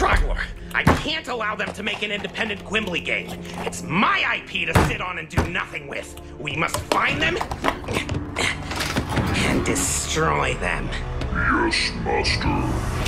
Trogler, I can't allow them to make an independent Gwimbly game. It's my IP to sit on and do nothing with. We must find them and destroy them. Yes, Master.